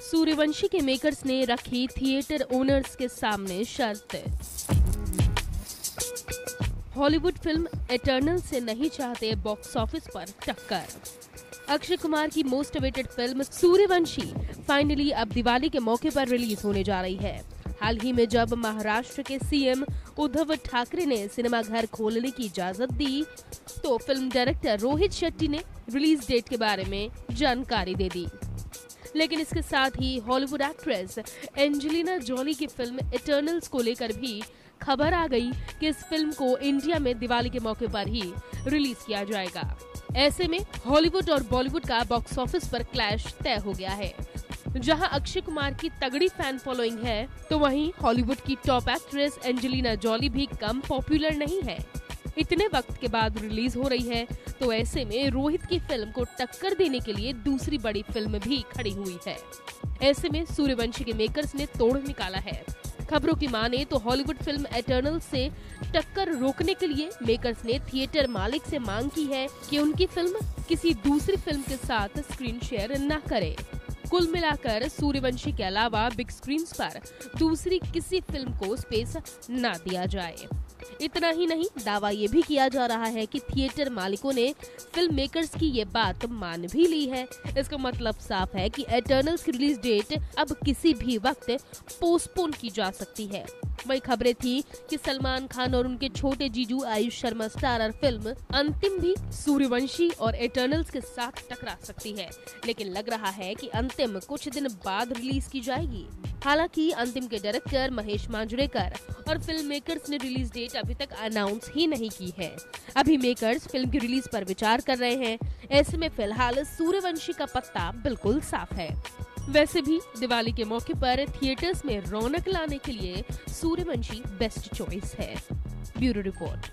सूर्यवंशी के मेकर्स ने रखी थिएटर ओनर्स के सामने शर्त। हॉलीवुड फ़िल्म एटर्नल से नहीं चाहते बॉक्स ऑफ़िस पर टक्कर। अक्षय कुमार की most awaited film Sooryavanshi finally अब दिवाली के मौके पर रिलीज़ होने जा रही है। हाल ही में जब महाराष्ट्र के सीएम उद्धव ठाकरे ने सिनेमा घर खोलने की इजाज़त दी तो फ़िल्म डायरेक्टर रोहित शेट्टी ने रिलीज़ डेट के बारे में जानकारी दे दी। लेकिन इसके साथ ही हॉलीवुड एक्ट्रेस एंजेलिना जॉली की फ़िल्म इटर्नल्स को लेकर भी खबर आ गई कि इस फ़िल्म को इंडिया में दिवाली के मौके पर ही रिलीज़ किया जाएगा। ऐसे में हॉलीवुड और बॉलीवुड का बॉक्स ऑफ़िस पर क्लैश तय हो गया है। जहाँ अक्षय कुमार की तगड़ी फ़ैन फॉलोइंग है तो वहीं हॉलीवुड की टॉप एक्ट्रेस एंजेलिना जॉली भी कम पॉपुलर नहीं है। इतने वक्त के बाद रिलीज़ हो रही है तो ऐसे में रोहित की फ़िल्म को टक्कर देने के लिए दूसरी बड़ी फ़िल्म भी खड़ी हुई है। ऐसे में सूर्यवंशी के मेकर्स ने तोड़ निकाला है। खबरों की माने तो हॉलीवुड फ़िल्म एटर्नल से टक्कर रोकने के लिए मेकर्स ने थिएटर मालिक से मांग की है कि उनकी फ़िल्म किसी दूसरी फ़िल्म के साथ स्क्रीन शेयर न करे। कुल मिलाकर सूर्यवंशी के अलावा बिग स्क्रीन पर दूसरी किसी फ़िल्म को स्पेस ना दिया जाए। इतना ही नहीं, दावा ये भी किया जा रहा है कि थिएटर मालिकों ने फ़िल्म मेकर्स की ये बात मान भी ली है। इसका मतलब साफ़ है कि एटर्नल्स की रिलीज़ डेट अब किसी भी वक्त पोस्टपोन की जा सकती है। वही खबरें थी कि सलमान खान और उनके छोटे जीजू आयुष शर्मा स्टारर फ़िल्म अंतिम भी सूर्यवंशी और एटर्नल्स के साथ टकरा सकती है। लेकिन लग रहा है कि अंतिम कुछ दिन बाद रिलीज़ की जाएगी। हालाँकि अंतिम के डायरेक्टर महेश मांजरेकर और फ़िल्म मेकर्स ने रिलीज़ डेट अभी तक अनाउंस ही नहीं की है। अभी मेकर्स फ़िल्म की रिलीज़ पर विचार कर रहे हैं। ऐसे में फ़िलहाल सूर्यवंशी का पत्ता बिल्कुल साफ़ है। वैसे भी दिवाली के मौके पर थिएटर्स में रौनक लाने के लिए सूर्यवंशी बेस्ट चॉइस है। Bureau report.